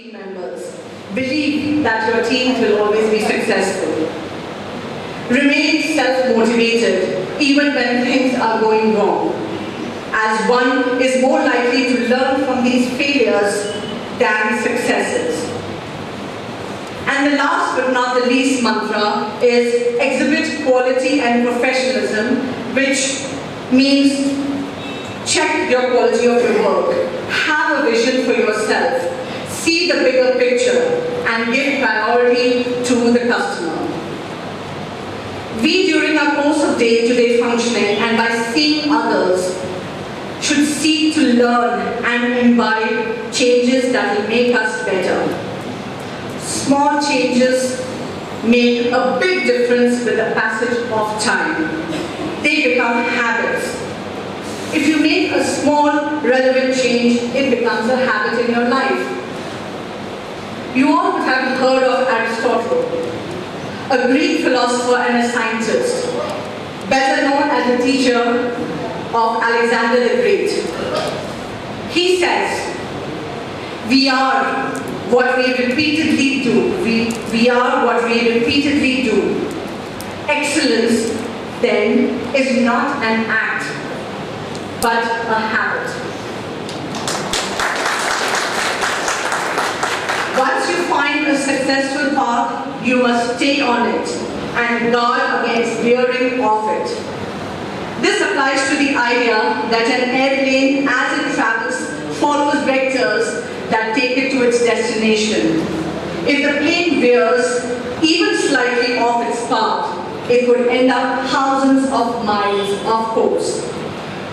team members. Believe that your team will always be successful. Remain self-motivated even when things are going wrong, as one is more likely to learn from these failures than successes. And the last but not the least mantra is exhibit quality and professionalism, which means check your quality of your work, have a vision for yourself, see the bigger picture, and give priority to the customer. We, during our course of day-to-day -day functioning and by seeing others, should seek to learn and imbibe changes that will make us better. Small changes make a big difference with the passage of time. They become habits. If you make a small, relevant change, it becomes a habit in your life. You all would have heard of Aristotle, a Greek philosopher and a scientist, better known as the teacher of Alexander the Great. He says, we are what we repeatedly do. We, we are what we repeatedly do. Excellence, then, is not an act, but a habit. Once you find a successful path, you must stay on it and guard against veering off it. This applies to the idea that an airplane, as it travels, follows vectors that take it to its destination. If the plane veers even slightly off its path, it would end up thousands of miles off course.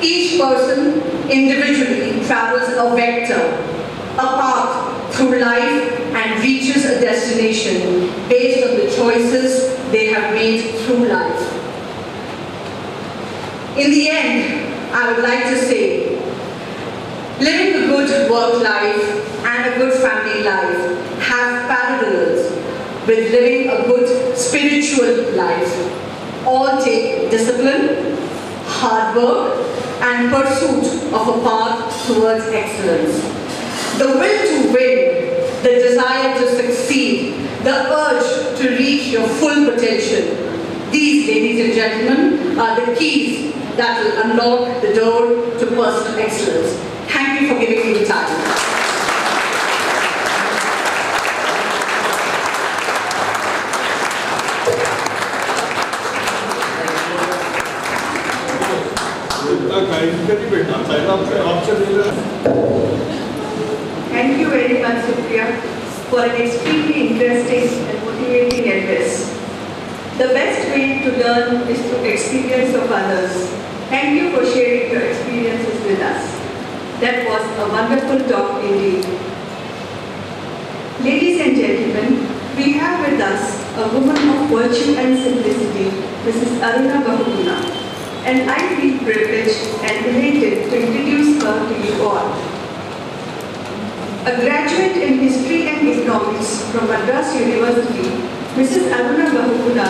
Each person individually travels a vector, a path through life and reaches a destination based on the choices they have made through life. In the end, I would like to say, living a good work life and a good family life have parallels with living a good spiritual life. All take discipline, hard work, and pursuit of a path towards excellence. The will to win, the desire to succeed, the urge to reach your full potential. These, ladies and gentlemen, are the keys that will unlock the door to personal excellence. Thank you for giving me the time. Much, for an extremely interesting and motivating address. The best way to learn is through experience of others. Thank you for sharing your experiences with us. That was a wonderful talk indeed. Ladies and gentlemen, we have with us a woman of virtue and simplicity, Mrs. Aruna Bahuguna, and I feel privileged and elated to introduce her to you all. A graduate in History and Economics from Madras University, Mrs. Aruna Bahuguna,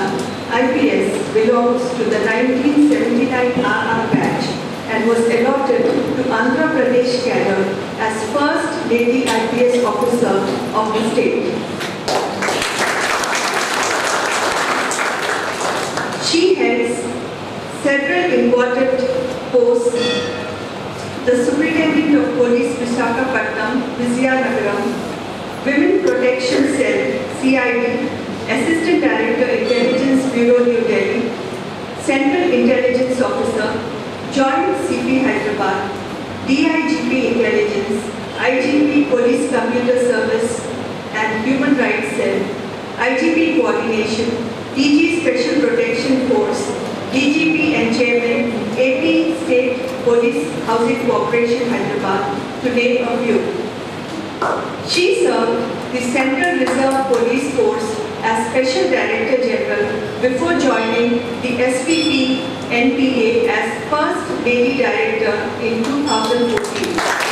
IPS, belongs to the 1979 RR batch and was allotted to Andhra Pradesh cadre as first lady IPS officer of the state. She has several important posts the Superintendent of Police Visakhapatnam, Vizianagaram, Women Protection Cell, CID, Assistant Director Intelligence Bureau New Delhi, Central Intelligence Officer, Joint CP Hyderabad, DIGP Intelligence, IGP Police Computer Service and Human Rights Cell, IGP Coordination, DG Special Protection Force, DGP and Chairman, AP State Police Housing Corporation Hyderabad, to name a few. She served the Central Reserve Police Force as Special Director General before joining the SVP NPA as First Lady Director in 2014.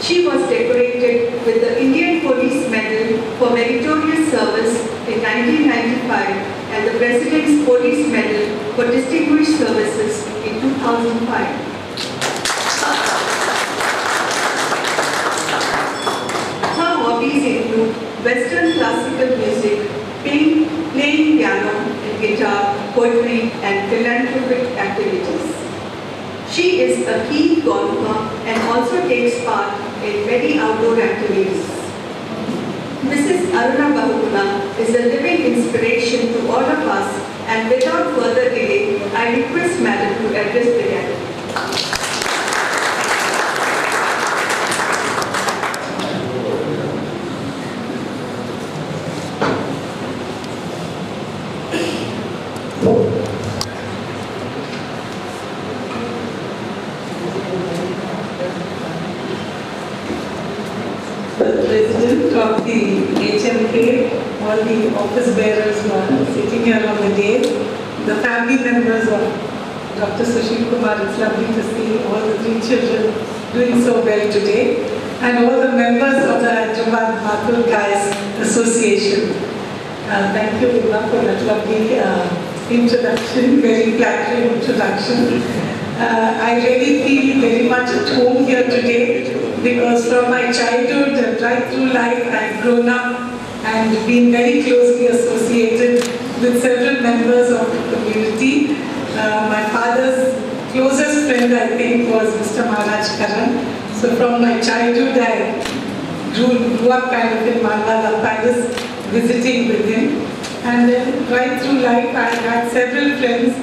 She was decorated with the Indian Police Medal for Meritorious Service in 1995 and the President's Police Medal for Distinguished Services in 2005. Her hobbies include Western classical music, playing, playing piano and guitar, poetry and philanthropic activities. She is a keen golfer and also takes part in many outdoor activities. Mrs. Aruna Bahuguna is a living inspiration to all of us and without further delay, I request Madam to address the gathering. the president of the HMK, all the office bearers who are sitting here on the day, the family members of Dr. Sushil Kumar, it's lovely to see all the three children doing so well today, and all the members of the Hyderabad Mathur Guys Association. Uh, thank you, Vima, for that lovely uh, introduction, very flattering introduction. Uh, I really feel very much at home here today because from my childhood and right through life I've grown up and been very closely associated with several members of the community. Uh, my father's closest friend I think was Mr. Maharaj Karan. So from my childhood I grew, grew up kind of in Malwala Palace visiting with him. And then right through life I had several friends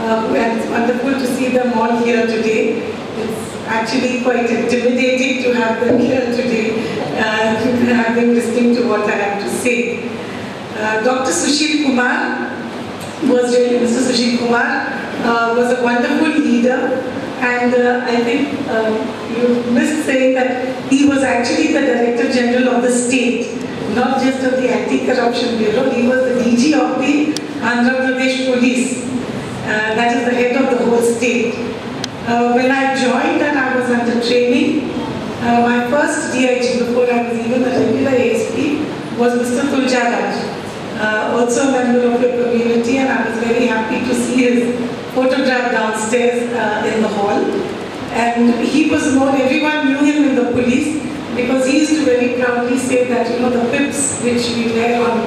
uh, and it's wonderful to see them all here today. It's actually quite intimidating to have them here today, uh, having listening to what I have to say. Uh, Dr. Sushil Kumar was really, Mr. Sushil Kumar uh, was a wonderful leader and uh, I think uh, you missed saying that he was actually the Director General of the state, not just of the Anti-Corruption Bureau, he was the DG of the Andhra Pradesh Police. Uh, that is the head of the whole state. Uh, when I joined and I was under training, my first DIG before I was even a regular ASP was Mr. Tuljaraj, uh, also a member of the community and I was very happy to see his photograph downstairs uh, in the hall. And he was known, everyone knew him in the police because he used to very proudly say that, you know, the pips which we wear on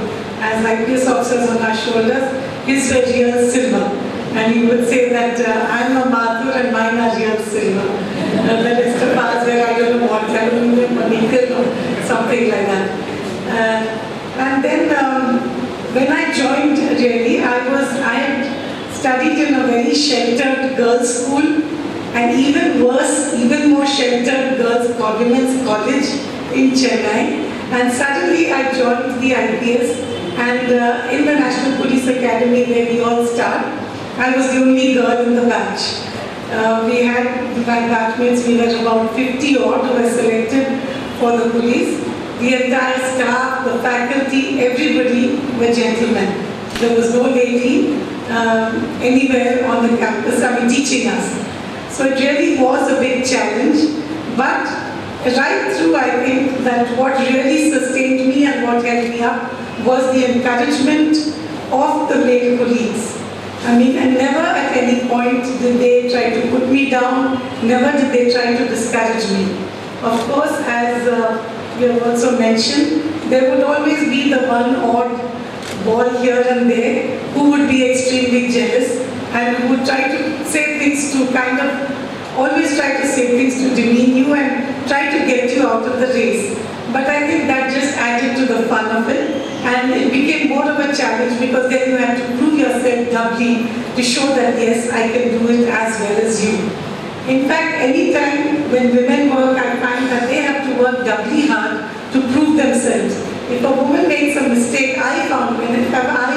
as IPS officers on our shoulders, his were real silver. And he would say that uh, I'm a Mathur and mine are real silver. Uh, the rest of were, I don't know what, aluminum or or something like that. Uh, and then um, when I joined really, I was, I had studied in a very sheltered girls' school and even worse, even more sheltered girls' women's college in Chennai. And suddenly I joined the IPS and uh, in the National Police Academy where we all start, I was the only girl in the batch. Uh, we had, my batchmates, we were about 50 odd who were selected for the police. The entire staff, the faculty, everybody were gentlemen. There was no lady um, anywhere on the campus, I mean teaching us. So it really was a big challenge. But right through, I think that what really sustained me and what held me up was the encouragement of the male colleagues. I mean, and never at any point did they try to put me down, never did they try to discourage me. Of course, as uh, you have also mentioned, there would always be the one odd ball here and there who would be extremely jealous and who would try to say things to kind of, always try to say things to demean you and try to get you out of the race. But I think that just added to the fun of it and it became more of a challenge because then you had to prove yourself doubly to show that yes, I can do it as well as you. In fact, any time when women work, I find that they have to work doubly hard to prove themselves. If a woman makes a mistake, I found when if I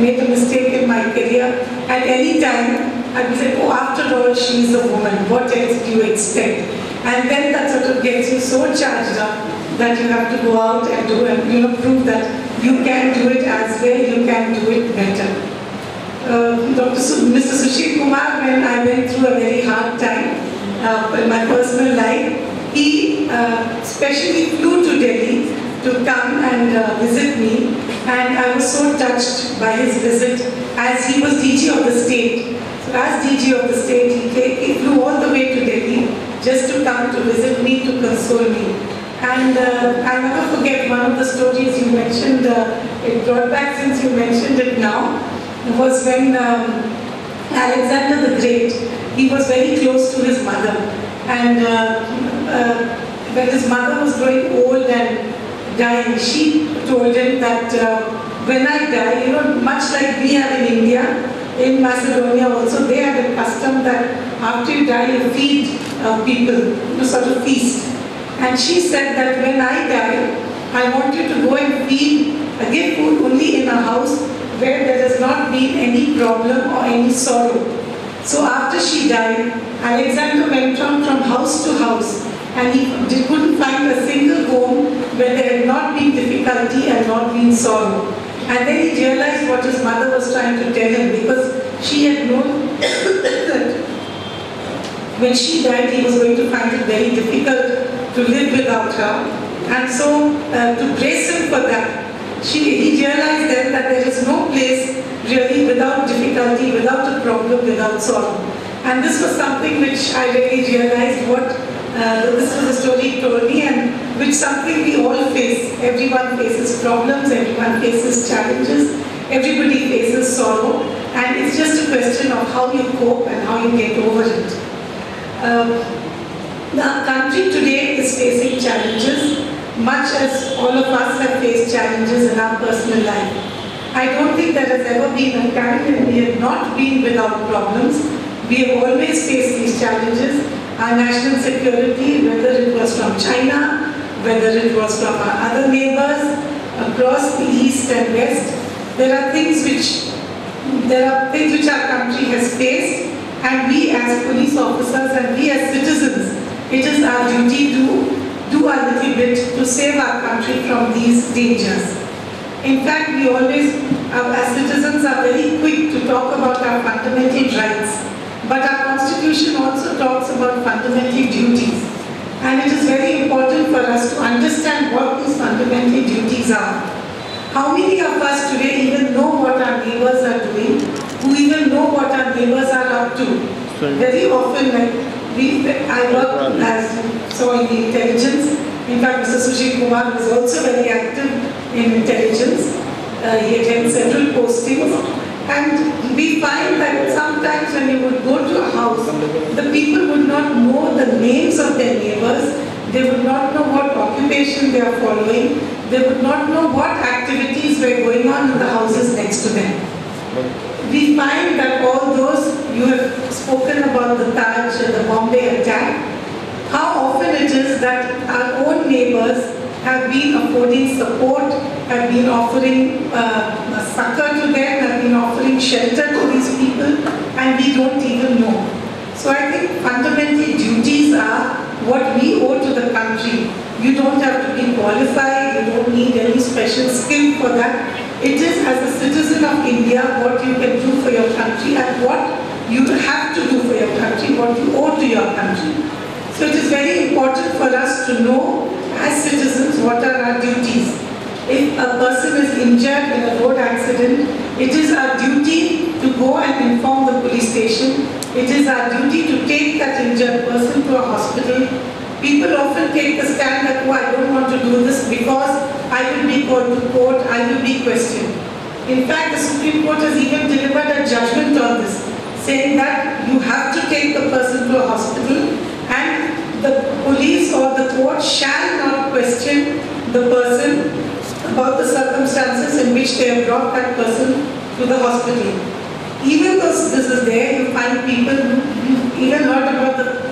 made a mistake in my career, at any time, I'd like, oh, after all, she's a woman. What else do you expect? And then that sort of gets you so charged up that you have to go out and do and you know prove that you can do it as well, you can do it better. Uh, Dr. Su- Mr. Sushil Kumar, when I went through a very hard time uh, in my personal life, he uh, specially flew to Delhi to come and uh, visit me and I was so touched by his visit as he was DG of the state. So as DG of the state, he, flew all the way to Delhi just to come to visit me, to console me. And uh, I'll never forget one of the stories you mentioned, uh, it brought back since you mentioned it now, was when um, Alexander the Great, he was very close to his mother. And uh, uh, when his mother was growing old and dying, she told him that uh, when I die, you know, much like we have in India, in Macedonia also, they have a custom that after you die, you feed uh, people, you sort of feast. And she said that when I die, I want you to go and feed, uh, give food only in a house where there has not been any problem or any sorrow. So after she died, Alexander went on from house to house and he did- couldn't find a single home where there had not been difficulty and not been sorrow. And then he realized what his mother was trying to tell him because she had known that when she died, he was going to find it very difficult to live without her. And so, uh, to brace him for that, she, he realized then that there is no place really without difficulty, without a problem, without sorrow. And this was something which I really realized what uh, this was a story he told me and which something we all face. Everyone faces problems, everyone faces challenges, everybody faces sorrow. And it's just a question of how you cope and how you get over it. Um, the country today is facing challenges, much as all of us have faced challenges in our personal life. I don't think there has ever been a time when we have not been without problems. We have always faced these challenges. Our national security, whether it was from China, whether it was from our other neighbors across the east and west, there are things which there are things which our country has faced and we as police officers and we as citizens, it is our duty to do our little bit to save our country from these dangers. In fact, we always, as citizens, are very quick to talk about our fundamental rights. But our constitution also talks about fundamental duties. And it is very important for us to understand what these fundamental duties are. How many of us today even know what our neighbors are doing? Who even know what our neighbors are up to? Very often, like we, I work as so in the intelligence. In fact, Mr. Sushil Kumar was also very active in intelligence. Uh, he held several postings. And we find that sometimes when you would go to a house, the people would not know the names of their neighbors. They would not know what occupation they are following. They would not know what activities were going on in the houses next to them. We find that all those, you have spoken about the Taj and the Bombay attack, how often it is that our own neighbors have been affording support, have been offering uh, succor to them, have been offering shelter to these people, and we don't even know. So I think fundamental duties are what we owe to the country. You don't have to be qualified, you don't need any special skill for that. It is as a citizen of India what you can do for your country and what you have to do for your country, what you owe to your country. So it is very important for us to know as citizens what are our duties. If a person is injured in a road accident, it is our duty to go and inform the police station. It is our duty to take that injured person to a hospital. People often take the stand that, oh, I don't want to do this because I will be called to court, I will be questioned. In fact, the Supreme Court has even delivered a judgment on this, saying that you have to take the person to a hospital and the police or the court shall not question the person about the circumstances in which they have brought that person to the hospital. Even though this is there, you find people, who even heard about the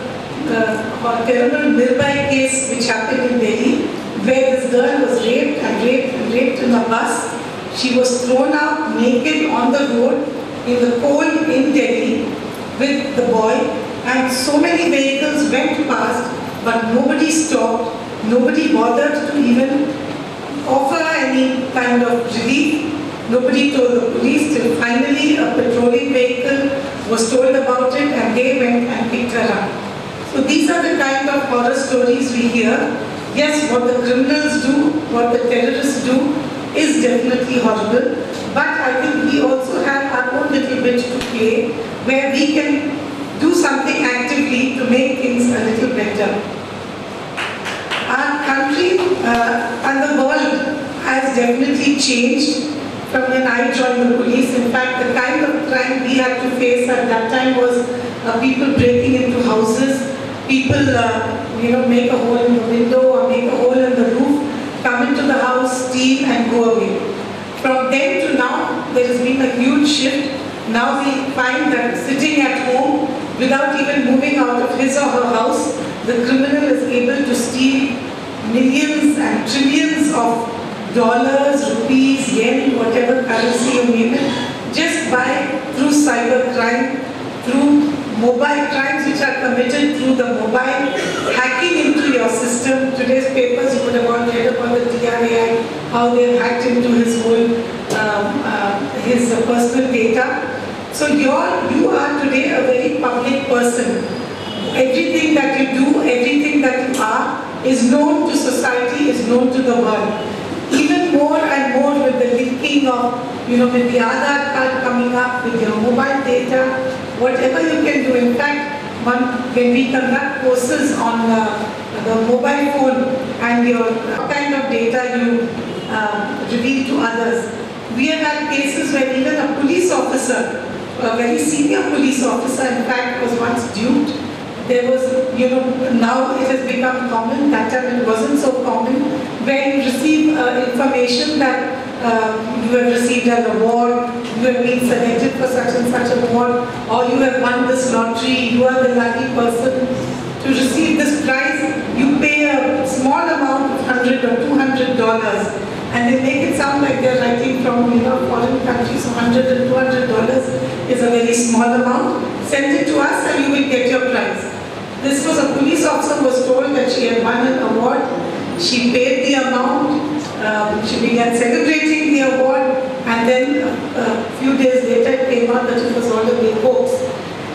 uh, terrible Nirbhaya case which happened in Delhi, where this girl was raped and raped and raped in a bus. She was thrown out naked on the road in the cold in Delhi with the boy and so many vehicles went past but nobody stopped, nobody bothered to even offer any kind of relief. Nobody told the police till finally a patrolling vehicle was told about it and they went and picked her up. So these are the kind of horror stories we hear. Yes, what the criminals do, what the terrorists do is definitely horrible. But I think we also have our own little bit to play where we can something actively to make things a little better. Our country Uh, and the world has definitely changed from when I joined the police. In fact, the kind of crime we had to face at that time was uh, people breaking into houses, people, uh, you know, make a hole in the window or make a hole in the roof, come into the house, steal and go away. From then to now, there has been a huge shift. Now we find that sitting at home without even moving out of his or her house, the criminal is able to steal millions and trillions of dollars, rupees, yen, whatever currency you name it, just by through cyber crime, through mobile crimes which are committed through the mobile, hacking into your system. Today's papers you would have all read about the TRAI, how they hacked into his whole, um, uh, his personal data. So you're, you are today a very public person. Everything that you do, everything that you are, is known to society, is known to the world. Even more and more with the linking of, you know, with the Aadhaar card coming up, with your mobile data, whatever you can do. In fact, one, when we conduct courses on uh, the mobile phone and your kind of data you uh, reveal to others, we have had cases where even a police officer, a very senior police officer, in fact, was once duped. There was, you know, now it has become common, that time it wasn't so common, where you receive uh, information that uh, you have received an award, you have been selected for such and such award, or you have won this lottery, you are the lucky person. To receive this prize, you pay a small amount of 100 or 200 dollars and they make it sound like they're writing from you know foreign countries, so 100 and 200 dollars is a very small amount. Send it to us and you will get your prize. This was a police officer was told that she had won an award. She paid the amount. Um, she began celebrating the award and then a few days later it came out that it was all a big hoax.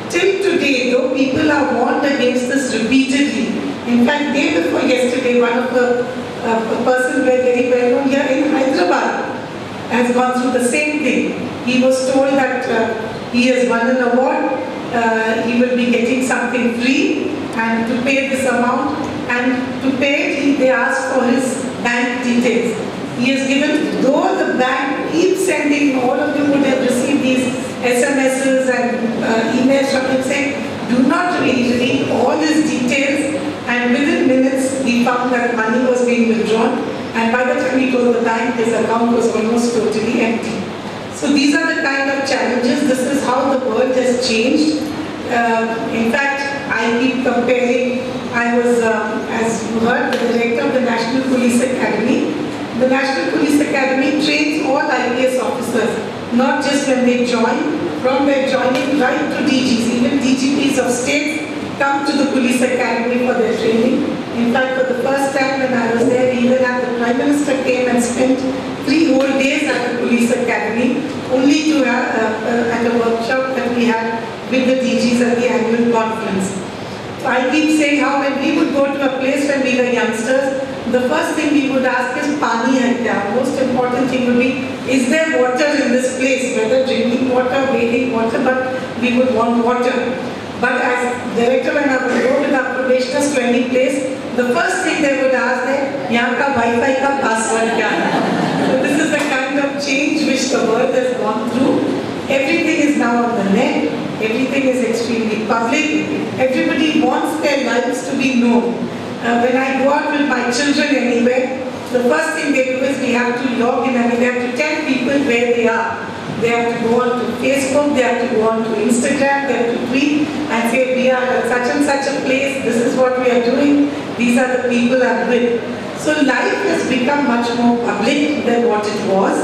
Till today, though people are warned against this repeatedly. In fact, day before yesterday, one of the uh, a person very well known here in Hyderabad has gone through the same thing. He was told that uh, he has won an award, uh, he will be getting something free and to pay this amount and to pay it, he, they ask for his bank details. He has given, though the bank keeps sending, all of you would have received these SMSs and uh, emails from him saying, do not read, read all his details and within minutes he found that money was being withdrawn and by the time he told the bank his account was almost totally empty. So these are the kind of challenges, this is how the world has changed. Uh, in fact, I keep comparing, I was, um, as you heard, the director of the National Police Academy. The National Police Academy trains all IPS officers, not just when they join, from their joining right to DGs, even DGPs of states come to the police academy for their training. In fact, for the first time when I was there, even at the Prime Minister came and spent three whole days at the police academy, only to uh, uh, at a workshop that we had with the DGs at the annual conference. I keep saying how when we would go to a place when we were youngsters, the first thing we would ask is pani hai kya? Most important thing would be, is there water in this place? Whether drinking water, bathing water, but we would want water. But as director when I would go with our probationers to any place, the first thing they would ask is, यहाँ का Wi-Fi का password क्या है? So this is the kind of change which the world has gone through. Everything is now on the net. Everything is extremely public. Everybody wants their lives to be known. Uh, when I go out with my children anywhere, the first thing they do is we have to log in and we have to tell people where they are. They have to go on to Facebook, they have to go on to Instagram, they have to tweet and say we are at such and such a place, this is what we are doing, these are the people I'm with. So life has become much more public than what it was.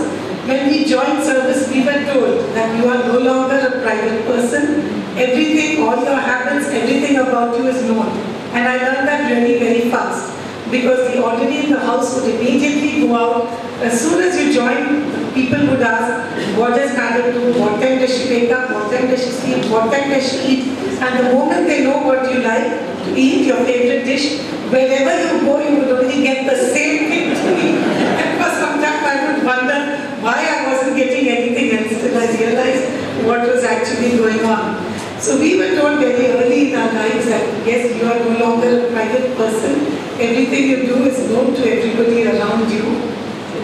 When we joined service, we were told that you are no longer a private person. Everything, all your habits, everything about you is known. And I learned that really very fast. Because the orderly in the house would immediately go out. As soon as you join, people would ask, what does madam do? What time does she wake up? What time does she sleep? What time does she eat? And the moment they know what you like to eat, your favorite dish, wherever you go, you would only get the same thing to eat. And for some time I would wonder why I wasn't getting anything else till I realized what was actually going on. So we were told very early in our lives that yes, you are no longer a private person. everything you do is known to everybody around you.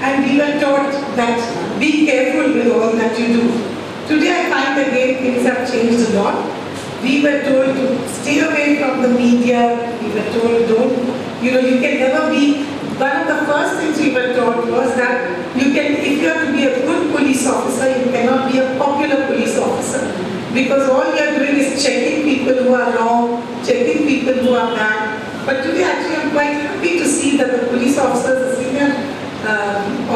And we were taught that be careful with all that you do. Today I find again things have changed a lot. We were told to stay away from the media. We were told don't, you know, you can never be. One of the first things we were taught was that you can, if you have to be a good police officer, you cannot be a popular police officer. Because all you are doing is checking people who are wrong, checking people who are bad. But today actually I'm quite happy to see that the police officers, the senior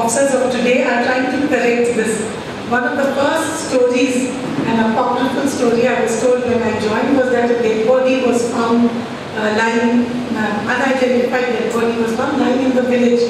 officers of today are trying to correct this. One of the first stories, an apocryphal story I was told when I joined was that a dead body was found uh, lying, uh, unidentified dead body was found lying in the village.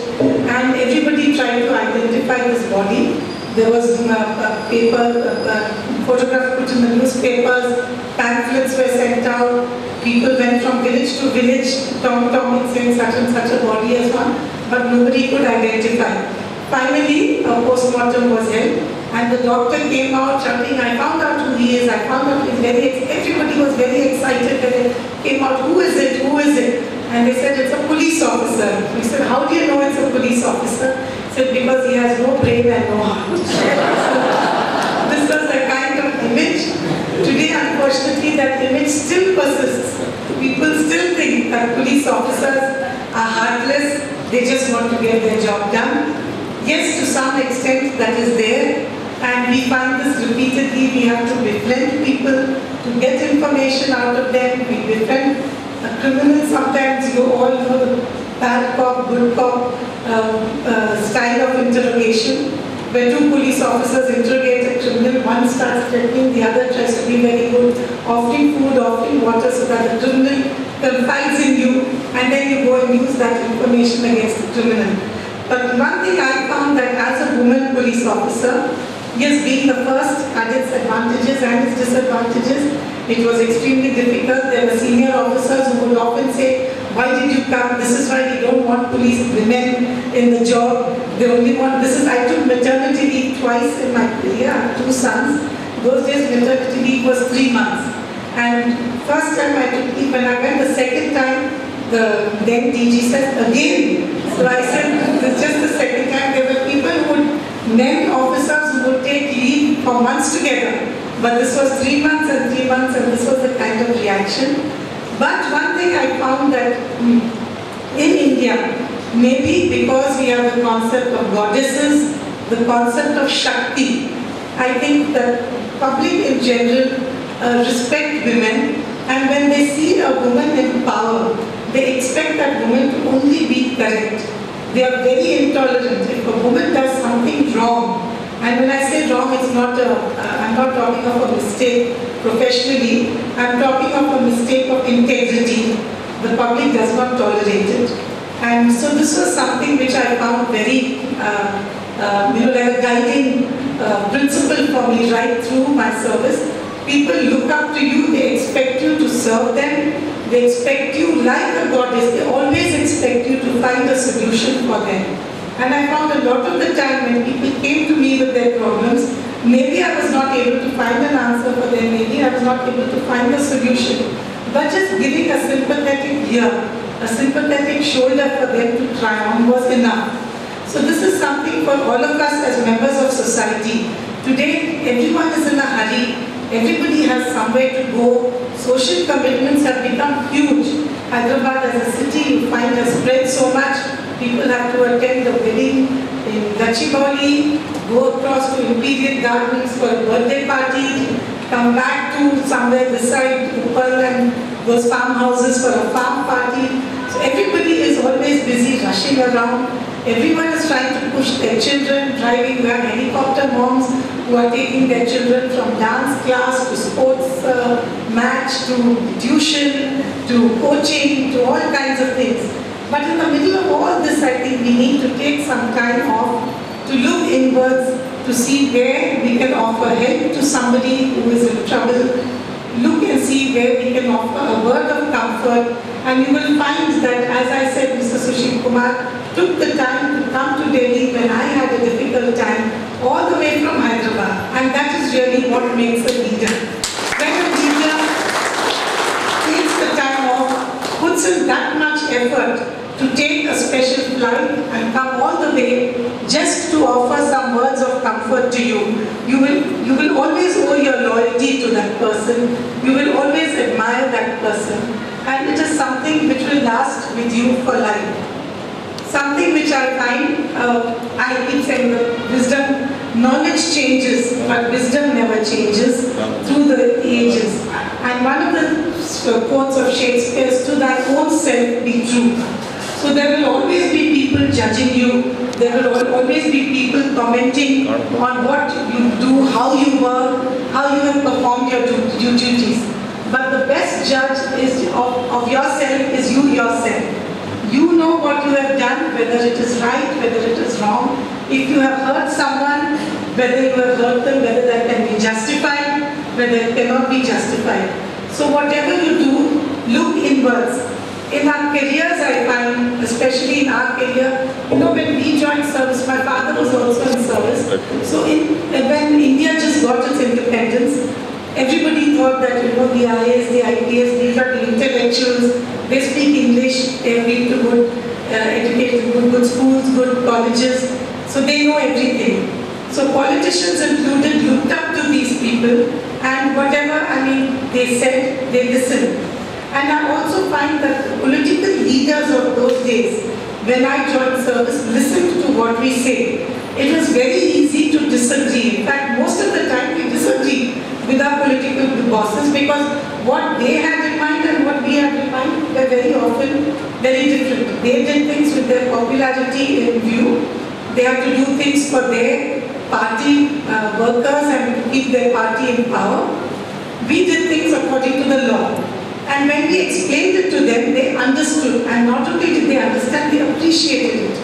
And everybody tried to identify this body. There was uh, a paper, a photograph put in the newspapers, pamphlets were sent out, people went from village to village, Tom Tom saying such and such a body as one, but nobody could identify. Finally, a post-mortem was held and the doctor came out shouting, I found out who he is, I found out he's very, everybody was very excited when they came out, who is it, who is it? And they said, it's a police officer. We said, how do you know it's a police officer? He said, because he has no brain and no heart. this was a kind of image. Today, unfortunately, that image still persists. People still think that police officers are heartless, they just want to get their job done. Yes, to some extent that is there, and we find this repeatedly. We have to befriend people to get information out of them. We befriend a criminal. Sometimes you all know bad cop, good cop uh, uh, style of interrogation, where two police officers interrogate a criminal. One starts threatening, the other tries to be very good, offering food, offering water, so that the criminal confides in you, and then you go and use that information against the criminal. But one thing I found that as a woman police officer, yes, being the first had its advantages and its disadvantages. It was extremely difficult. There were senior officers who would often say, why did you come? This is why we don't want police women in the job. They only want, this is, I took maternity leave twice in my career. I have two sons. Those days maternity leave was three months. And first time I took leave, when I went the second time, the then DG said, again. So I said, this is just the second time. There were people who men officers who would take leave for months together. But this was three months and three months and this was the kind of reaction. But one thing I found that hmm, in India, maybe because we have the concept of goddesses, the concept of Shakti, I think that public in general uh, respect women and when they see a woman in power, they expect that woman to only be correct. They are very intolerant. If a woman does something wrong, and when I say wrong, it's not a, uh, I'm not talking of a mistake professionally, I'm talking of a mistake of integrity. The public does not tolerate it. And so this was something which I found very, uh, uh, you know, like a guiding uh, principle for me right through my service. People look up to you, they expect you to serve them, they expect you like a goddess, they always expect you to find a solution for them. And I found a lot of the time when people came to me with their problems, maybe I was not able to find an answer for them, maybe I was not able to find a solution. But just giving a sympathetic ear, a sympathetic shoulder for them to try on was enough. So this is something for all of us as members of society. Today, everyone is in a hurry. Everybody has somewhere to go. Social commitments have become huge. Hyderabad as a city, you find has spread so much. People have to attend the wedding in Gachibowli, go across to Imperial Gardens for a birthday party, come back to somewhere beside Uppal and those farmhouses for a farm party. So everybody is always busy rushing around. Everyone is trying to push their children, driving their helicopter moms who are taking their children from dance class to sports uh, match to tuition to coaching to all kinds of things. But in the middle of all this, I think we need to take some time off to look inwards to see where we can offer help to somebody who is in trouble. Look and see where we can offer a word of comfort. And you will find that, as I said, Mr. Sushil Kumar took the time to come to Delhi when I had a difficult time, all the way from Hyderabad. And that is really what makes a leader. When a leader takes the time off, puts in that much effort to take a special flight and come all the way just to offer some words of comfort to you. You will, you will always owe your loyalty to that person. You will always admire that person. And it is something which will last with you for life something which I find, uh, I keep saying wisdom, knowledge changes, but wisdom never changes through the ages. And one of the quotes of Shakespeare is to thy own self be true. So there will always be people judging you. There will always be people commenting on what you do, how you work, how you have performed your duties. But the best judge is of, of yourself is you yourself. You know what you have done, whether it is right, whether it is wrong. If you have hurt someone, whether you have hurt them, whether that can be justified, whether it cannot be justified. So whatever you do, look inwards. In our careers, I find, especially in our career, you know, when we joined service, my father was also in service. So in, when India just got its independence, everybody thought that, you know, the IAS, the IPS, these are the intellectuals, they speak English, they've been to good uh, educated, good, good schools, good colleges, so they know everything. So politicians included looked up to these people and whatever, I mean, they said, they listened. And I also find that the political leaders of those days, when I joined service, listened to what we say. It was very easy to disagree. In fact, most of the time we disagree with our political bosses because what they had in mind and what we had in mind were very often very different. They did things with their popularity in view. They had to do things for their party uh, workers and keep their party in power. We did things according to the law. And when we explained it to them, they understood. And not only did they understand, they appreciated it.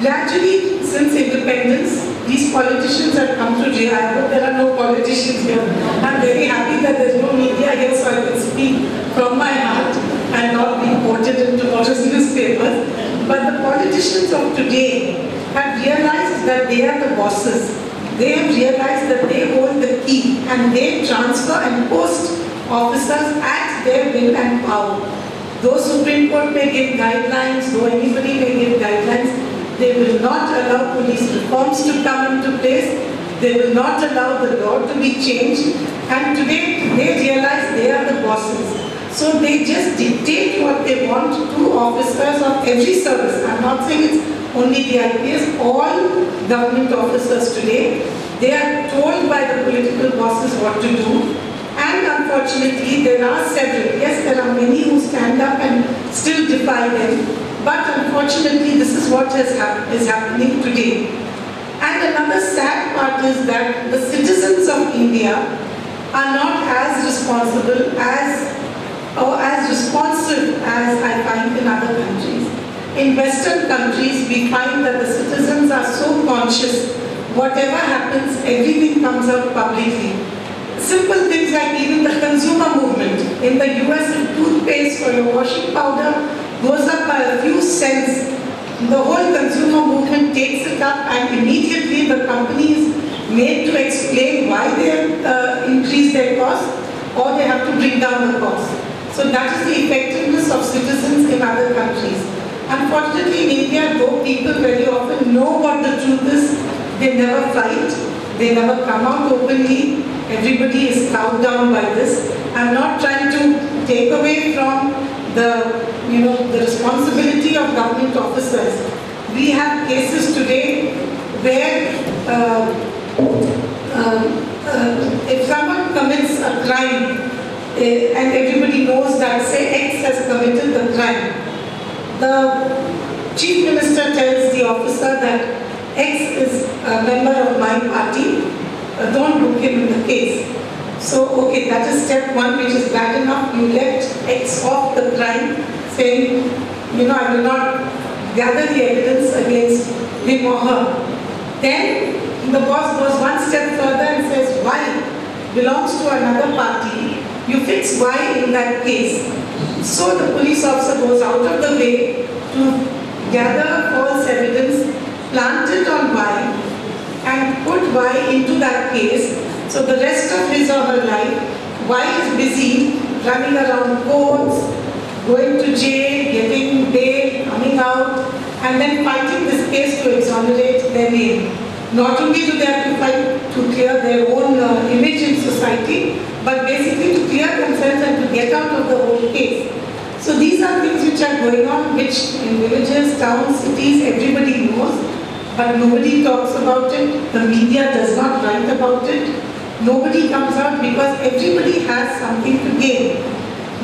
Gradually, since independence, these politicians have come to jail. I hope there are no politicians here. I'm very happy that there's no media here so I can speak from my heart and not be quoted in tomorrow's newspapers. But the politicians of today have realized that they are the bosses. They have realized that they hold the key and they transfer and post officers at their will and power. Though Supreme Court may give guidelines, though anybody may give guidelines, they will not allow police reforms to come into place. They will not allow the law to be changed. And today they realize they are the bosses. So they just dictate what they want to officers of every service. I'm not saying it's only the IPS, all government officers today. They are told by the political bosses what to do. And unfortunately, there are several. Yes, there are many who stand up and still defy them. But unfortunately, this is what has is happening today. And another sad part is that the citizens of India are not as responsible as or as responsive as I find in other countries. In Western countries, we find that the citizens are so conscious, whatever happens, everything comes out publicly. Simple things like even the consumer movement. In the US, if toothpaste or your washing powder goes up by a few cents, the whole consumer movement takes it up and immediately the company is made to explain why they have uh, increased their cost or they have to bring down the cost. So that is the effectiveness of citizens in other countries. Unfortunately in India, though people very often know what the truth is, they never fight, they never come out openly, everybody is cowed down by this. I'm not trying to take away from the you know, the responsibility of government officers. We have cases today where uh, uh, uh, if someone commits a crime eh, and everybody knows that say X has committed the crime, the chief minister tells the officer that X is a member of my party, don't book him in the case. So, okay, that is step one, which is bad enough. You left X off the crime, saying, you know, I will not gather the evidence against him or her. Then the boss goes one step further and says, Y belongs to another party. You fix Y in that case. So the police officer goes out of the way to gather false evidence, plant it on Y, and put Y into that case so the rest of his or her life, Y is busy running around courts, going to jail, getting bail, coming out, and then fighting this case to exonerate their name. Not only do they have to fight to clear their own uh, image in society, but basically to clear themselves and to get out of the whole case. So these are things which are going on, which in villages, towns, cities, everybody knows, but nobody talks about it. The media does not write about it. Nobody comes out because everybody has something to gain.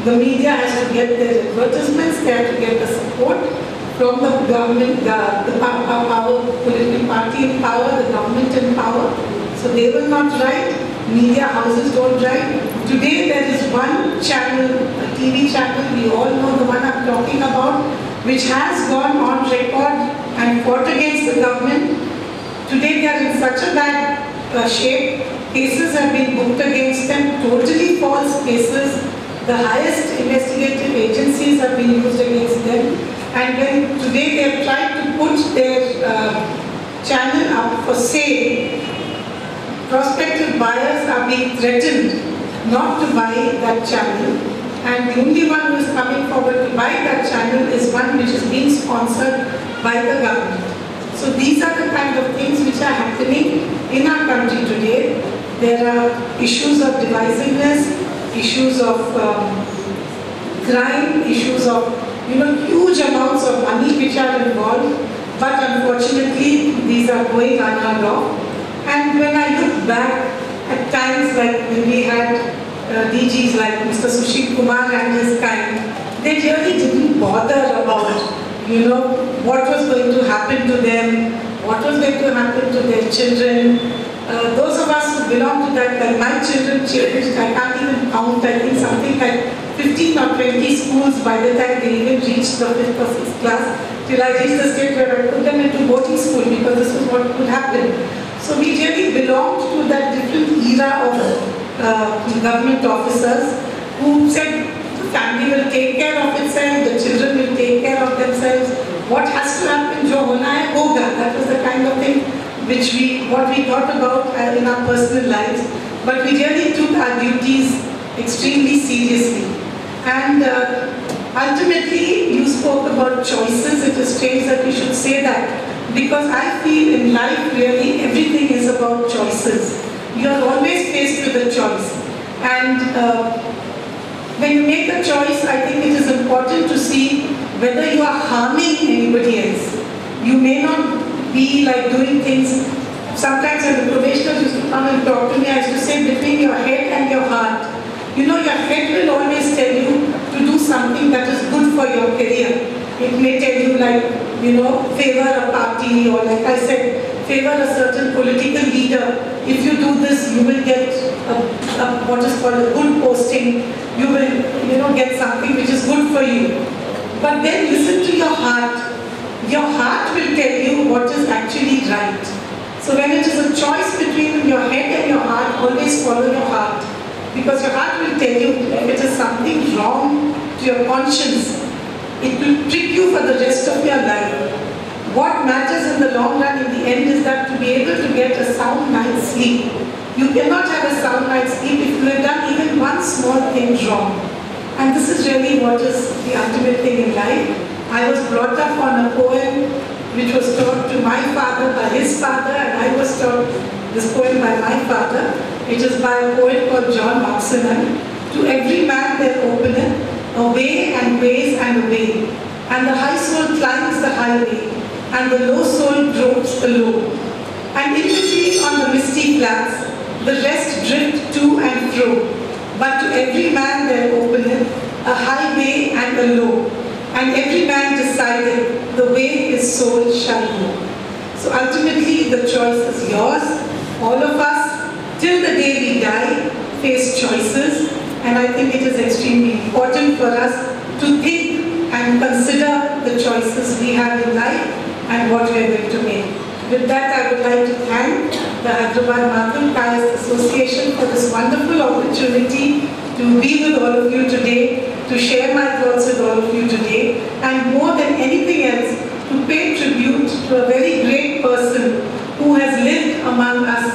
The media has to get their advertisements, they have to get the support from the government, the, the power, power, political party in power, the government in power. So they will not write, media houses don't write. Today there is one channel, a TV channel, we all know the one I'm talking about, which has gone on record and fought against the government. Today they are in such a bad uh, shape, cases have been booked against them, totally false cases. The highest investigative agencies have been used against them. And when today they have tried to put their uh, channel up for sale, prospective buyers are being threatened not to buy that channel. And the only one who is coming forward to buy that channel is one which is being sponsored by the government. So these are the kind of things which are happening in our country today. There are issues of divisiveness, issues of um, crime, issues of you know huge amounts of money which are involved. But unfortunately, these are going unheard of. And when I look back at times like when we had uh, DGs like Mr. Sushil Kumar and his kind, they really didn't bother about, you know, what was going to happen to them, what was going to happen to their children. Uh, those of us who belong to that, like my children, children, I can't even count, I think something like 15 or 20 schools by the time they even reached the 5th or 6th class, till I reached the stage where I put them into boarding school because this was what could happen. So we really belonged to that different era of uh, government officers who said the family will take care of itself, the children will take care of themselves. What has to happen, jo hona hai, hoga. That was the kind of thing which we, what we thought about uh, in our personal lives. But we really took our duties extremely seriously. And uh, ultimately, you spoke about choices. It is strange that we because I feel in life really everything is about choices. You are always faced with a choice. And uh, when you make a choice, I think it is important to see whether you are harming anybody else. You may not be like doing things. Sometimes when the probationers used to come and talk to me, I used to say between your head and your heart. You know, your head will always tell you to do something that is good for your career. It may tell you like you know, favor a party or like I said, favor a certain political leader. If you do this, you will get a, a, what is called a good posting. You will, you know, get something which is good for you. But then listen to your heart. Your heart will tell you what is actually right. So when it is a choice between your head and your heart, always follow your heart. Because your heart will tell you if it is something wrong to your conscience, it will trick you for the rest of your life. What matters in the long run in the end is that to be able to get a sound night's sleep. You cannot have a sound night's sleep if you have done even one small thing wrong. And this is really what is the ultimate thing in life. I was brought up on a poem which was taught to my father by his father and I was taught this poem by my father. It is by a poet called John Oxenham. To every man there openeth away and ways and away. And the high soul climbs the highway, and the low soul gropes the low. And in between on the misty flats, the rest drift to and fro. But to every man there openeth a highway and a low. And every man decided the way his soul shall go. So ultimately the choice is yours. All of us, till the day we die, face choices and I think it is extremely important for us to think and consider the choices we have in life and what we are going to make. With that, I would like to thank the Hyderabad Mathur Kayas Association for this wonderful opportunity to be with all of you today, to share my thoughts with all of you today, and more than anything else, to pay tribute to a very great person who has lived among us.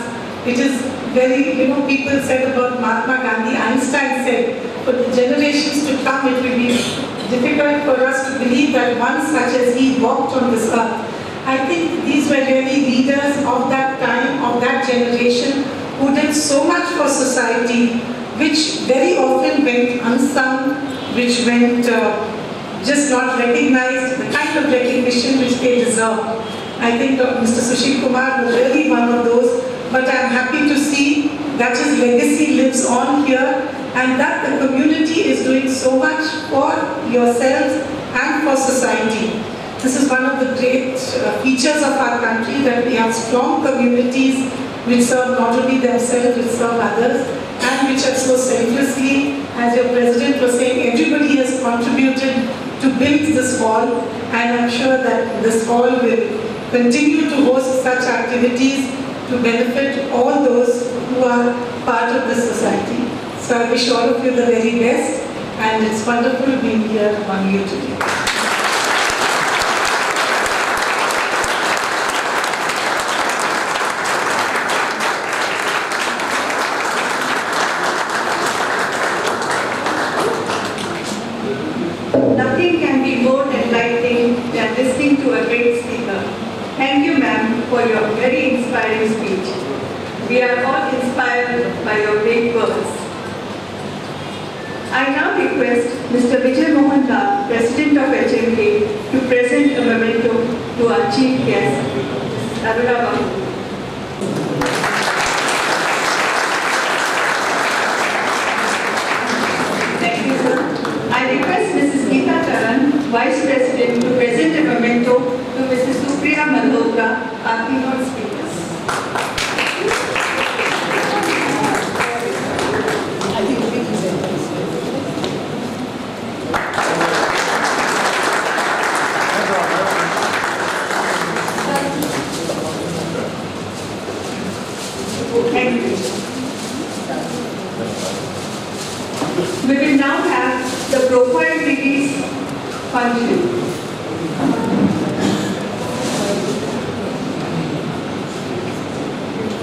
It is very, you know, people said about Mahatma Gandhi, Einstein said, for the generations to come, it will be difficult for us to believe that one such as he walked on this earth. I think these were really leaders of that time, of that generation, who did so much for society, which very often went unsung, which went uh, just not recognized, the kind of recognition which they deserve. I think Mr. Sushil Kumar was really one of those, but I'm happy to see that his legacy lives on here and that the community is doing so much for yourselves and for society. This is one of the great uh, features of our country that we have strong communities which serve not only themselves, which serve others, and which have so selflessly, as your president was saying, everybody has contributed to build this hall, and I'm sure that this hall will continue to host such activities to benefit all those who are part of this society. So I wish all of you the very best, and it's wonderful being here among you today. Nothing can be more enlightening than listening to a great speaker. Thank you, ma'am, for your very inspiring speech. We are all inspired by your great words. I now request Mr. Vijay Mohan Lal, President of HMK, to present a memento to our chief guest, Thank you, sir. I request Mrs. Geeta Taran, Vice President, to present a memento to Mrs. Supriya Malhotra, our keynote speakers. Thank you. We will now have the profile release function.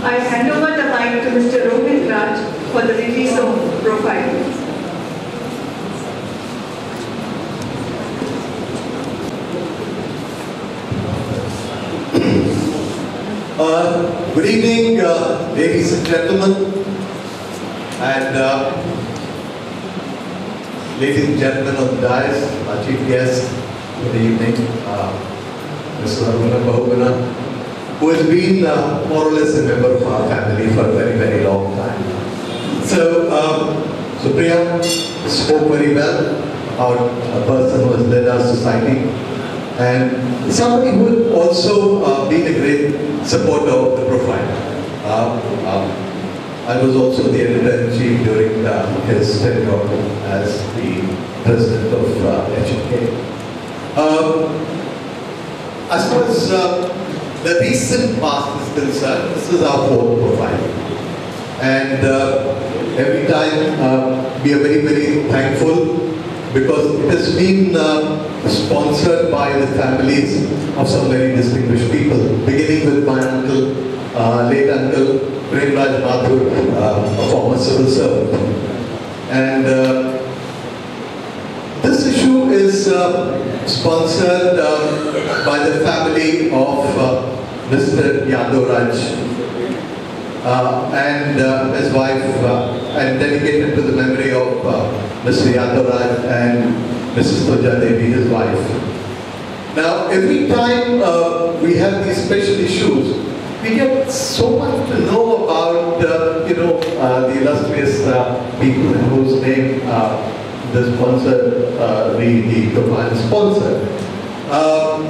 I hand over the mic to Mr. Rohit Raj for the release of profile. Uh, Good evening, uh, ladies and gentlemen, and uh, ladies and gentlemen of the dais, our chief guest, good evening, uh, Mr. Aruna Bahuguna, who has been uh, more or less a member of our family for a very, very long time. So, um, Supriya spoke very well about a person who has led our society and somebody who had also uh, been a great supporter of the profile. Uh, um, I was also the editor-in-chief during uh, his tenure as the president of uh, HMK. Um, as far as uh, the recent past is concerned, this is our fourth profile. And uh, every time we are very, very thankful because it has been uh, sponsored by the families of some very distinguished people, beginning with my uncle, uh, late uncle, Premraj Mathur, uh, a former civil servant. And uh, this issue is uh, sponsored uh, by the family of Mr. Yadav Raj and his wife and dedicated to the memory of uh, Mr. Yadavraj and Mrs. Tuja Devi, his wife. Now, every time uh, we have these special issues, we get so much to know about, uh, you know, uh, the illustrious uh, people whose name uh, the sponsor, uh, the, the profile is sponsored. Um,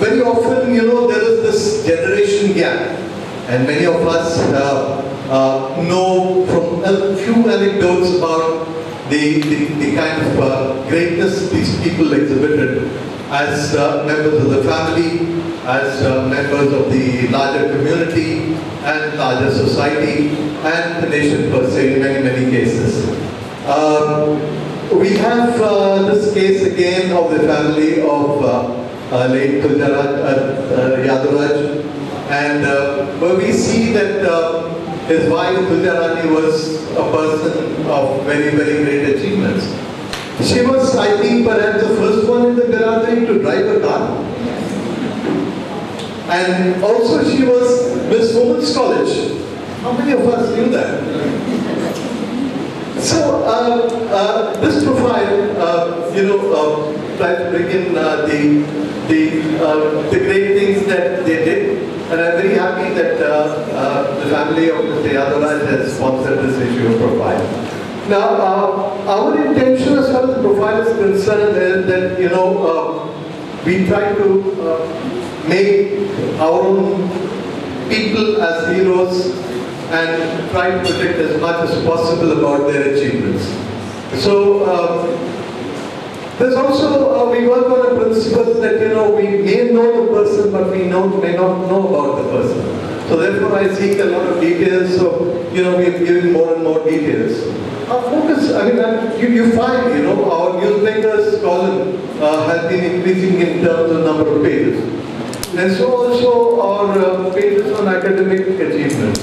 very often, you know, there is this generation gap. And many of us uh, know from a few anecdotes about the, the, the kind of uh, greatness these people exhibited as uh, members of the family, as uh, members of the larger community and larger society and the nation per se in many, many cases. Um, we have uh, this case again of the family of uh, uh, late Tuljaraj uh, and where we see that his wife Tuljarani was a person of very, very great achievements. She was, I think, perhaps the first one in the Garatri to drive a car. And also she was Miss Women's College. How many of us knew that? So uh, uh, this profile, uh, you know, uh, try to bring in uh, the the uh, the great things that they did, and I'm very happy that uh, uh, the family of Mr. Yadavraj has sponsored this issue of profile. Now, uh, our intention as far as the profile is concerned is that you know uh, we try to uh, make our own people as heroes and try to protect as much as possible about their achievements. So um, there's also, uh, we work on a principle that, you know, we may know the person, but we know, may not know about the person. So therefore I seek a lot of details, so, you know, we're giving more and more details. Our focus, I mean, uh, you, you find, you know, our newspapers column uh, has been increasing in terms of number of pages. And so also our uh, pages on academic achievements.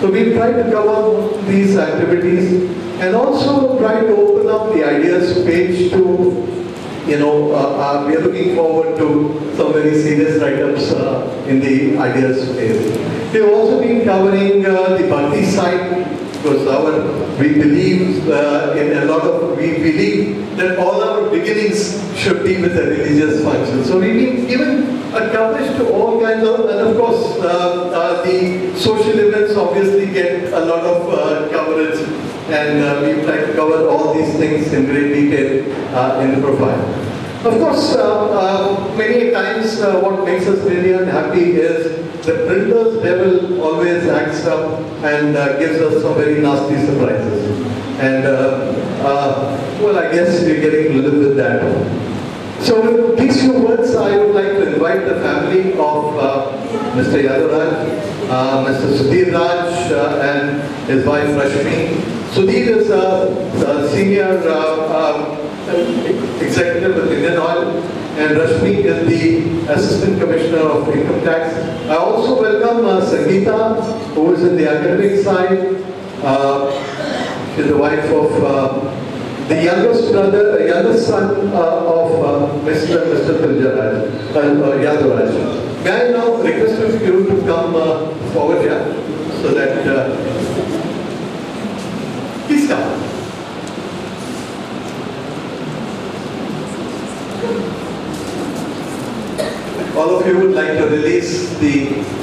So we try to cover these activities and also try to open up the ideas page to, you know, uh, uh, we are looking forward to some very serious write-ups uh, in the ideas page. We have also been covering uh, the Bhakti side because our, we believe uh, in a lot of, we believe that all our beginnings should be with a religious function. So we've been given a coverage to all kinds of, and of course, uh, the social events obviously get a lot of coverage and uh, we try to cover all these things in great detail uh, in the profile. Of course, uh, uh, many times uh, what makes us really unhappy is the printer's devil always acts up and uh, gives us some very nasty surprises. And well, I guess we're getting a little bit that. So with these few words, I would like to invite the family of Mr. Yadavraj, uh, Mr. Sudhir Raj and his wife Rashmi. Sudhir is a, senior uh, uh, executive with Indian Oil and Rashmi is the Assistant Commissioner of Income Tax. I also welcome uh, Sangeeta, who is in the academic side. Uh, she's the wife of uh, the youngest brother, the youngest son uh, of uh, Mr. Mr. Tuljaraj, uh, uh, Yadavraj. May I now request you to come uh, forward here so that come. All of you would like to release the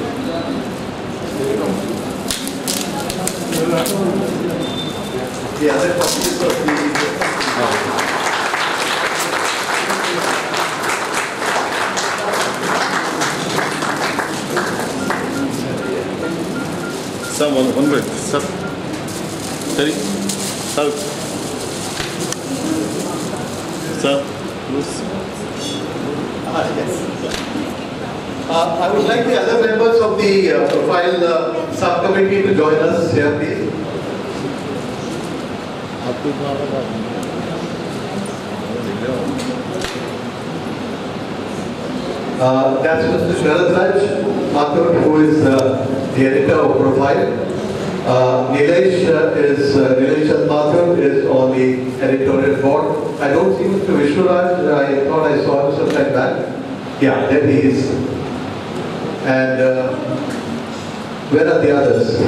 please. Ah, yes. Uh, I would like the other members of the uh, profile uh, subcommittee to join us here, please. Uh, That's Mr. Sharad Raj Mathur, who is the editor of Profile. Uh, Nilesh uh, is, uh, Nilesh Mathur is on the editorial board. I don't see Mr. Vishwaraj, I thought I saw him some time back. Yeah, there he is. And uh, where are the others?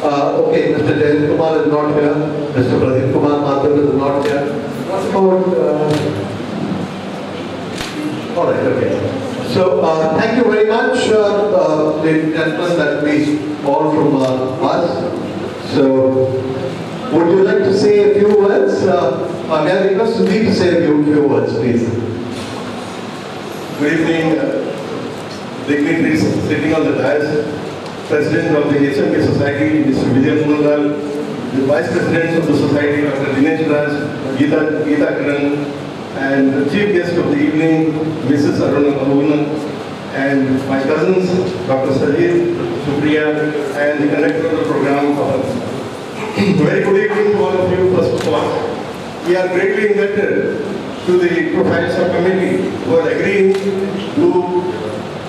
Uh, okay, Mr. Jayant Kumar is not here, Mr. Pradeep Kumar Mathur is not here. What about, uh, all right, okay. So, uh, thank you very much, uh, uh, ladies and gentlemen, all from uh, us. So, would you like to say a few words? Uh, uh, may I request Sudhir to say a few, few words, please? Good evening, uh, dignitaries sitting on the dais, President of the HMK Society, Mr. Vijay Mohanlal, the Vice Presidents of the Society, Dr. Dinesh Geeta, Geeta Karan, and the Chief Guest of the evening, Mrs. Aruna Bahuguna, and my cousins, Dr. Sajid, Supriya, and the conductor of the program. Very good evening to all of you, first of all. We are greatly indebted to the Profile Subcommittee for agreeing to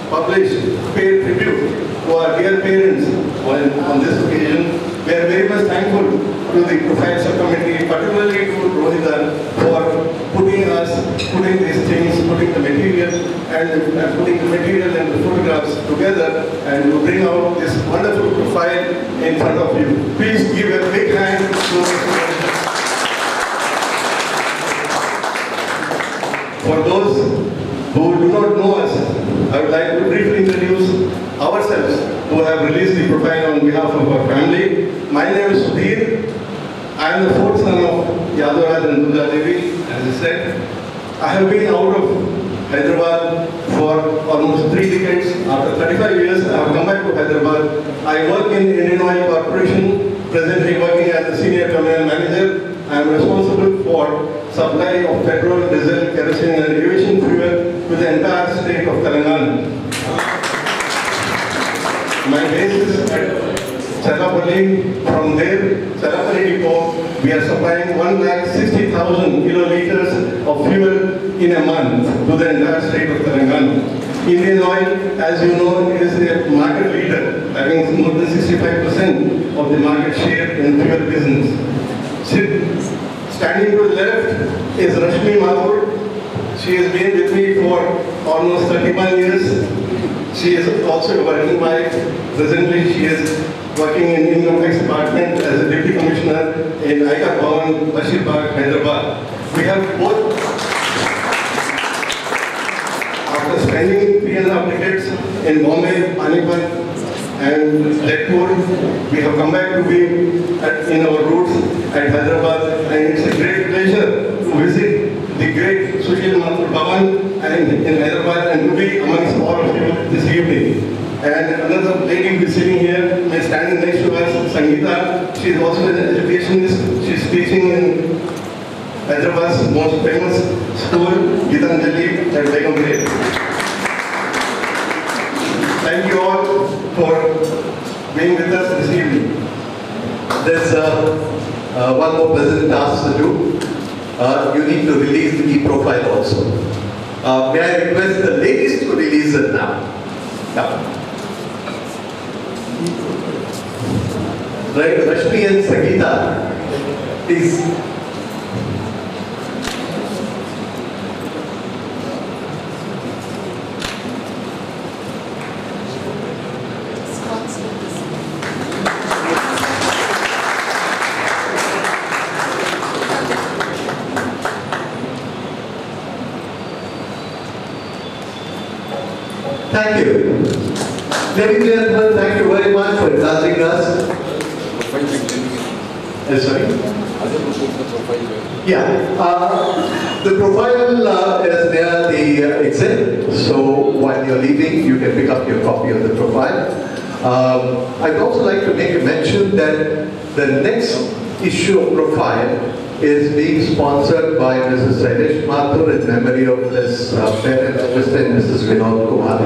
publish paid tribute to our dear parents on, on this occasion. We are very much thankful to the Profile Committee, particularly to Rohita, for putting us, putting these things putting the material and putting the material and the photographs together and to bring out this wonderful profile in front of you. Please give a big hand to. For those who do not know us, I would like to briefly introduce ourselves who have released the profile on behalf of our family. My name is Sudhir. I am the fourth son of Yadavraj and Dunda Devi, as I said. I have been out of Hyderabad for almost three decades. After 35 years, I have come back to Hyderabad. I work in Indian Oil Corporation, presently working as a senior terminal manager. I am responsible for supply of petrol, diesel, kerosene and aviation fuel to the entire state of Telangana. My base is at Cherlapalli. From there, Cherlapalli depot, we are supplying 1,60,000 kiloliters of fuel in a month to the entire state of Telangana. Indian Oil, as you know, is a market leader, having more than 65% of the market share in fuel business. Standing to the left is Rashmi Mathur. She has been with me for almost 31 years. She is also a working wife. Presently, she is working in Income Tax Department as a Deputy Commissioner in Aayakar Bhavan, Bashir Bagh, Hyderabad. We have both, after spending three and a half decades in Bombay, Panipat, and Jaipur, we have come back to be at, in our roots at Hyderabad, and it's a great pleasure to visit the great Sushil Mathur Bhavan and in Hyderabad and to be amongst all of you this evening. And another lady who is sitting here, may standing next to us, Sangeeta. She is also an educationist. She is teaching in Hyderabad's most famous school, Gitanjali at. Thank you all for being with us this evening. There's uh, uh, one more pleasant task to do. Uh, you need to release the key profile also. Uh, may I request the ladies to release it now? Yeah. Right, Rashmi and Sangeeta, please. Thank you. Ladies and gentlemen, thank you very much for indulging us. Uh, sorry? Yeah, uh, the profile uh, is near the uh, exit, so while you can pick up your copy of the profile. Um, I'd also like to make a mention that the next issue of profile is being sponsored by Mrs. Sailesh Mathur in memory of his uh, parents, Mr. and Mrs. Vinod Kumar.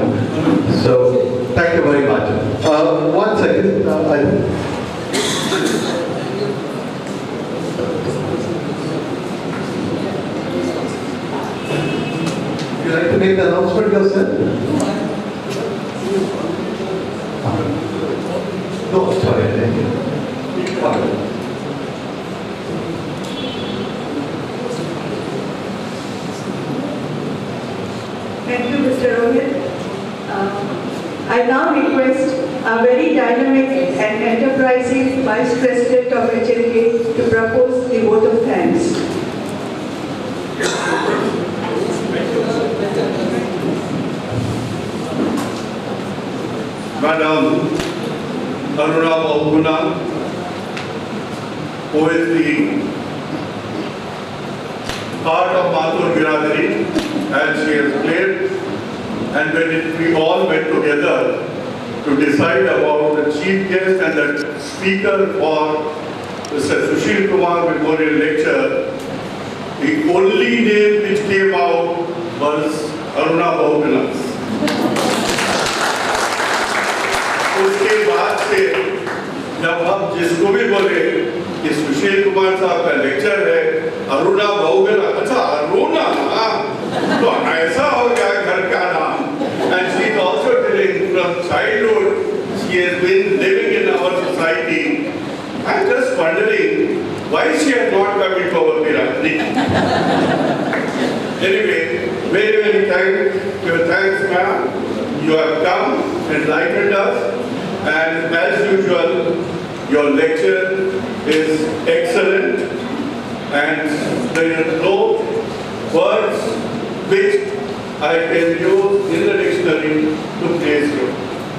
So, thank you very much. Uh, one second, uh, I, Would you like to make the announcement yourself? No, sorry, thank you. Wonderful. Thank you, Mr. Rohit. Uh, I now request a very dynamic and enterprising Vice President of HMK to propose the vote of thanks. Madam Aruna Bahuguna, who is the part of Mathur Biradari, as she has played, جب ہم جس کو بھی بولے کہ childhood, she has been living in our society. I'm just wondering why she has not come into our Virajani. anyway, very, very thank, your thanks, ma'am. You have come, enlightened us, and as usual, your lecture is excellent, and there is no words which I can use in the dictionary to praise you.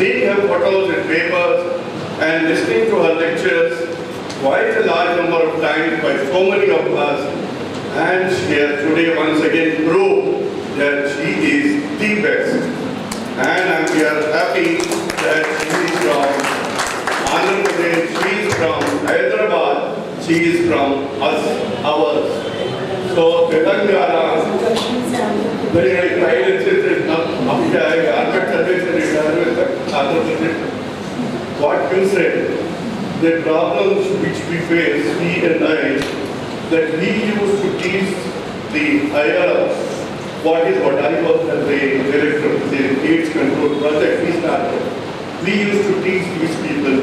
seeing her photos in papers, and listening to her lectures quite a large number of times by so many of us. And she has today once again proved that she is the best. And we are happy that she is from Andhra Pradesh, she is from Hyderabad, she is from us, ours So Telangana, very very pride and sister, अब क्या है garment service से retirement तक Andhra Pradesh what you said, the problems which we face, we and I, that we used to teach the higher what is what I was as the director of the AIDS control project we started. We used to teach these people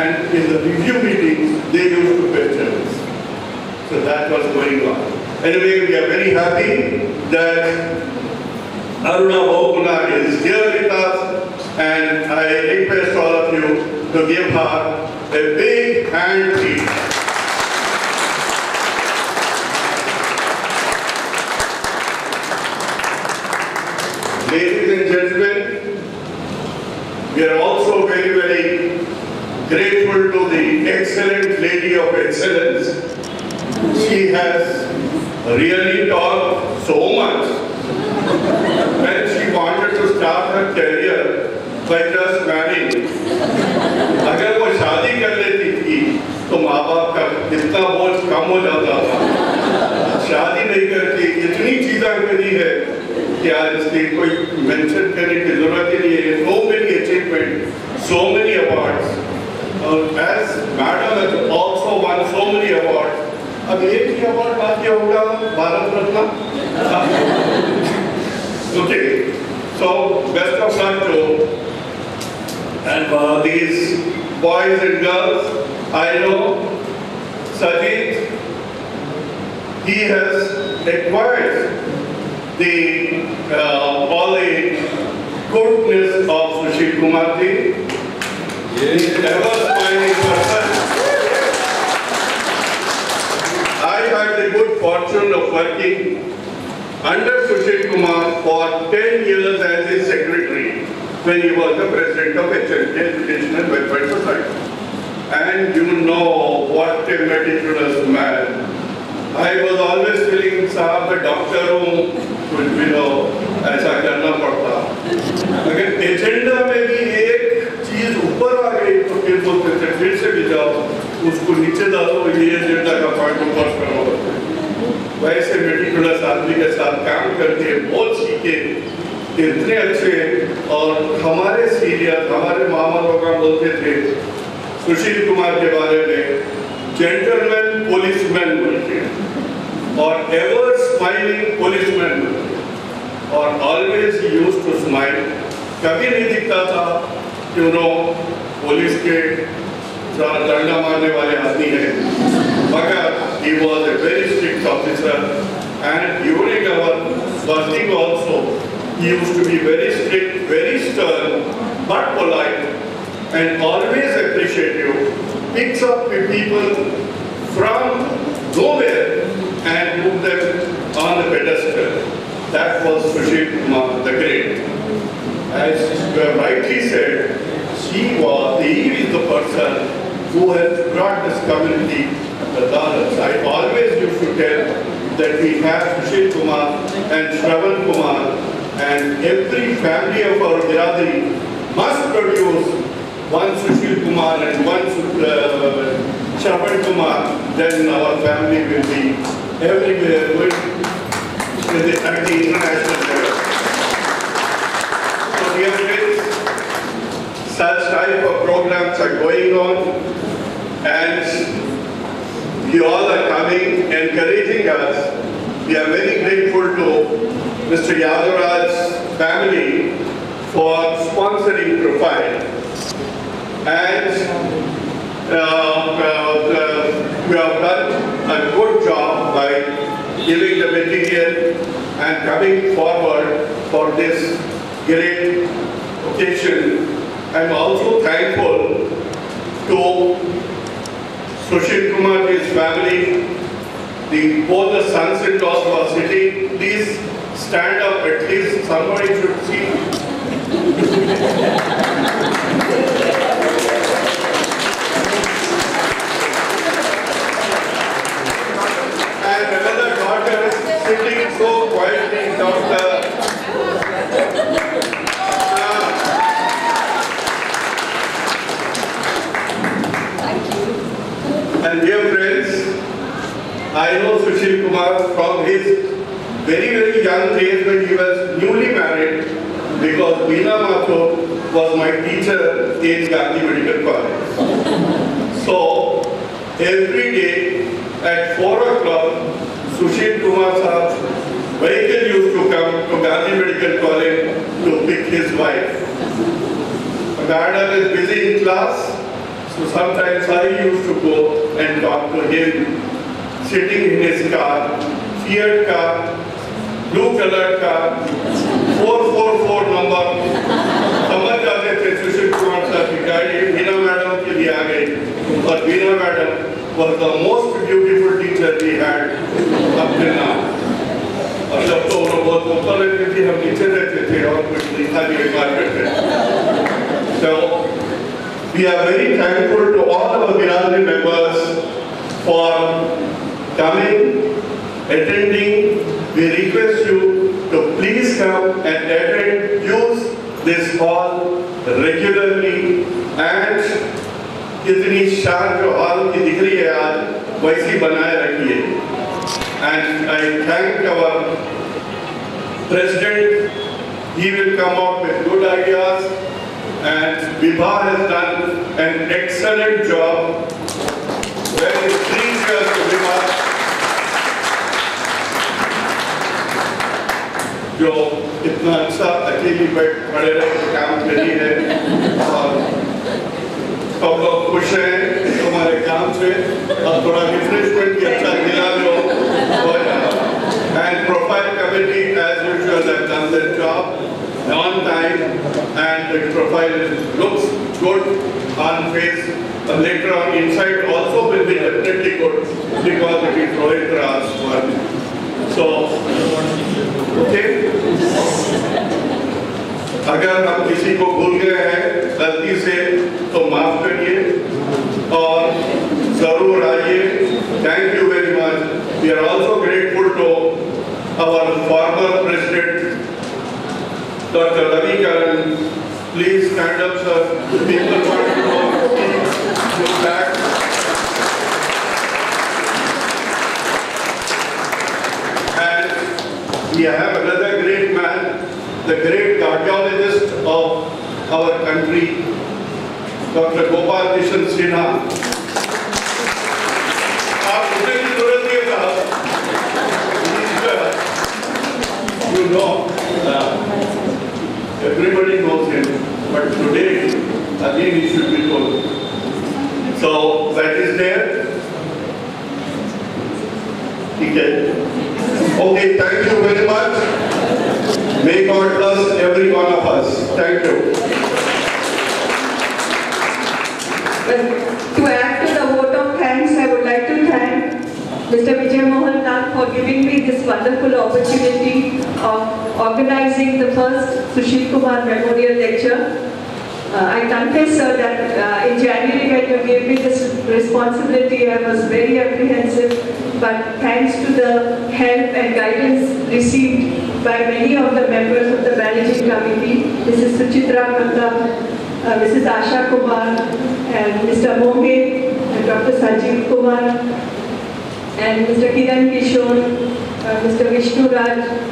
and in the review meetings, they used to question us. So that was going on. Anyway, we are very happy that Aruna Bahuguna is here with us and I request all of you to give her a big hand please. Ladies and gentlemen, we are also very, very grateful to the excellent lady of excellence. She has really talk so much. When she wanted to start her career by just marrying. اگر وہ شادی کر لیتی تھی تو ماں باپ کا اتنا بوجھ کم ہو جاتا تھا شادی نہیں کرتی اتنی چیزیں کری ہے کہ آج اس کی کوئی مینشن کرنے کی ضرورت ہی نہیں ہے so many achievement so many awards اور as madam also won so many awards अब एक ही अवार्ड बाकी होगा Bharat Ratna Okay, so best of luck to and for these boys and girls. I know Sajid, he has acquired the uh, all the goodness of Sushil Kumar ji. He is ever smiling person. fortune of working under Sushil Kumar for 10 years as his secretary when he was the president of HLK, Educational Welfare Society. And you know what a meticulous man. I was always telling साहब मैं doctor हूँ कुछ भी लो ऐसा करना पड़ता अगर agenda में भी एक चीज ऊपर आ गई तो फिर बोलते थे फिर से भी जाओ उसको नीचे डालो ये एजेंडा का पॉइंट ऊपर करो ویسے میٹی کھڑا سادری کے ساتھ کام کر کے بہت سیکھے اتنے اچھے ہیں اور ہمارے سینئر ہمارے ماما لوگ بولتے تھے سوشیل کمار کے بارے میں جینٹل مین پولیس مین بولتے اور ایور سمائلنگ پولیس مین ہیں اور آلویز یوز ٹو سمائل۔ کبھی نہیں دکھتا تھا کہ انہوں پولیس کے डंडा मारने वाले आदमी हैं मगर he was a very strict officer and during our working also he used to be very strict, very stern but polite and always appreciative, picks up the people from nowhere and put them on the pedestal. That was Sushil Kumar the Great. As you have rightly said, she was, he is the person who has brought this community the dollars. I always used to tell that we have Sushil Kumar and Shravan Kumar and every family of our Biradari must produce one Sushil Kumar and one uh, Shravan Kumar, then our family will be everywhere with the, at the international level. Going on and you all are coming, encouraging us. We are very grateful to Mr. Yadavraj's family for sponsoring Profile. And uh, uh, uh, we have done a good job by giving the material and coming forward for this great occasion. I'm also thankful to Sushil Kumar, his family, the, both the sons and daughters are sitting. Please stand up, at least somebody should see. And another daughter is sitting so quietly, Dr. And dear friends, I know Sushil Kumar from his very, very young days when he was newly married because Veena Mathur was my teacher in Gandhi Medical College. So, every day at 4 o'clock, Sushil Kumar Saab's vehicle used to come to Gandhi Medical College to pick his wife. Madam is busy in class, so sometimes I used to go and talk to him, sitting in his car, Fiat car, blue colored car, 444 number, समझ जाते थे सुशील कुमार साहब की गाड़ी Veena madam के लिए आ गई और madam was the most beautiful teacher we had up till now. और जब तो वो बहुत ऊपर रहती थी हम नीचे रहते थे और कुछ लिखा भी So we are very thankful to all our Biradari members for coming, attending. We request you to please come and attend, use this hall regularly and इतनी शान जो हॉल की दिख रही है आज वैसी बनाए रखिए and I thank our president, he will come out with good ideas and Vibha has done an excellent job. Very three years to Vibha. جو اتنا اچھا اکیلی بیٹھ کھڑے رہے کہ کام کے لیے ہے۔ اور ہم لوگ خوش ہیں تمہارے کام سے۔ اور تھوڑا ریفریشمنٹ بھی اچھا ملا جو and profile committee as usual have done their job on time and it profile looks good on face اور later on later on inside also will be definitely good because it is Rohit Raj so اگر ہم کسی کو بھول گئے ہیں غلطی سے تو معاف کریے اور ضرور آئیے thank you very much we are also grateful to our former president doctor Ravi Kiran please stand up sir people we have another great man, the great cardiologist of our country, Dr. Gopal Kishan Sinha. Confess, sir, that uh, in January when you gave me this responsibility, I was very apprehensive, but thanks to the help and guidance received by many of the members of the managing committee, Mrs. Suchitra Kanda, uh, Mrs. Asha Kumar, and Mr. Mohe, and Dr. Sanjeev Kumar, and Mr. Kiran Kishore, uh, Mr. Vishnu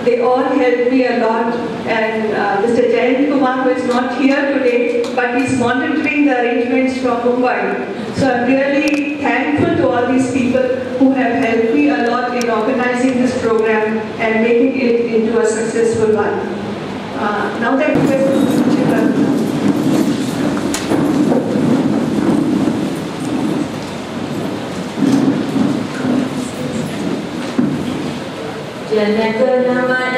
they all helped me a lot. And uh, Mr. Jayant Kumar, who is not here today, but he's monitoring the arrangements from Mumbai. So I'm really thankful to all these people who have helped me a lot in organizing this program and making it into a successful one. Uh, now that Jana Gana Mana